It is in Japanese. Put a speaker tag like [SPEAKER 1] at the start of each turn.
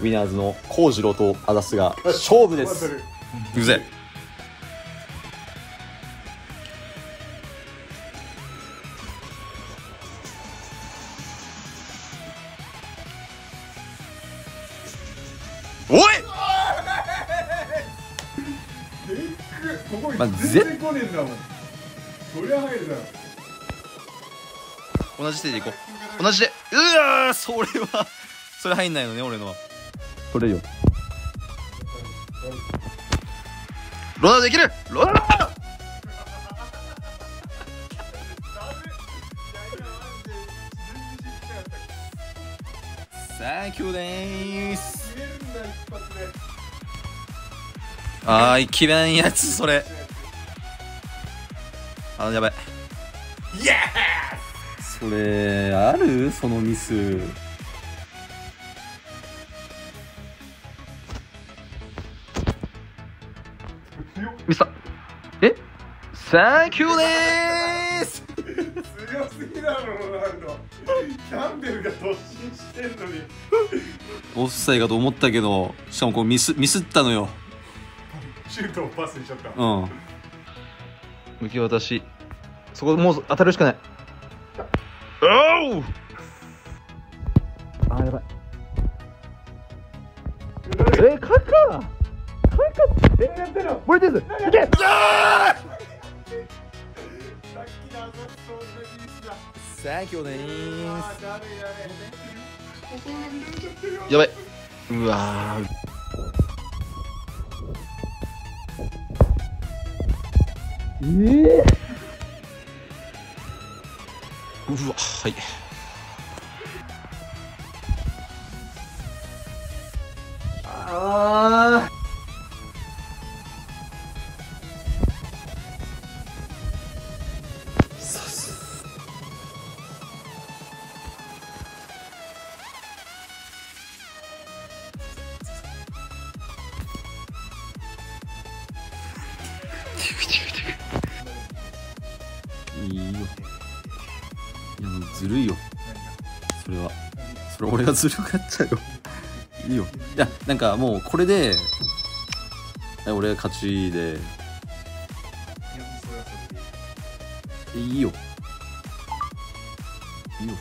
[SPEAKER 1] ウィナーズの幸次郎とアダスが勝負です。
[SPEAKER 2] うぜおい！
[SPEAKER 1] まあ
[SPEAKER 3] 全然来ねえんだもんそりゃ入るだろ
[SPEAKER 2] 同じ手でいこう同じでうわーそれはそれ入んないのね俺のは
[SPEAKER 1] それよ。
[SPEAKER 2] ロナウドできる。ロナウドサンキューでーす。
[SPEAKER 3] 決めるんだ一発で
[SPEAKER 2] あーいきれんやつそれ。あやばい。
[SPEAKER 1] それある？そのミス
[SPEAKER 2] ミスターえ？サンキューでーす。
[SPEAKER 3] 強すぎだろロナウド。キャンベルが突進してんのに。
[SPEAKER 1] オフサイドかと思ったけどしかもこうミスミスったのよ。
[SPEAKER 3] シュートをパスしちゃった。
[SPEAKER 1] うん。
[SPEAKER 2] 受け渡し。そこもう当たるしかない。おう！あやばい。えー、カカカカ
[SPEAKER 3] えやってろ
[SPEAKER 2] モリティスいけ！
[SPEAKER 3] さっきのあそこそんなミスだ
[SPEAKER 1] サンキューでー
[SPEAKER 3] あーダメダメ心が乱れちゃってるよ
[SPEAKER 2] やばい。うわー。うわはいあ
[SPEAKER 1] いいよいやもうずるいよそれはそれ俺がずるかったよいいよいやなんかもうこれで俺が勝ちでいいよいいよ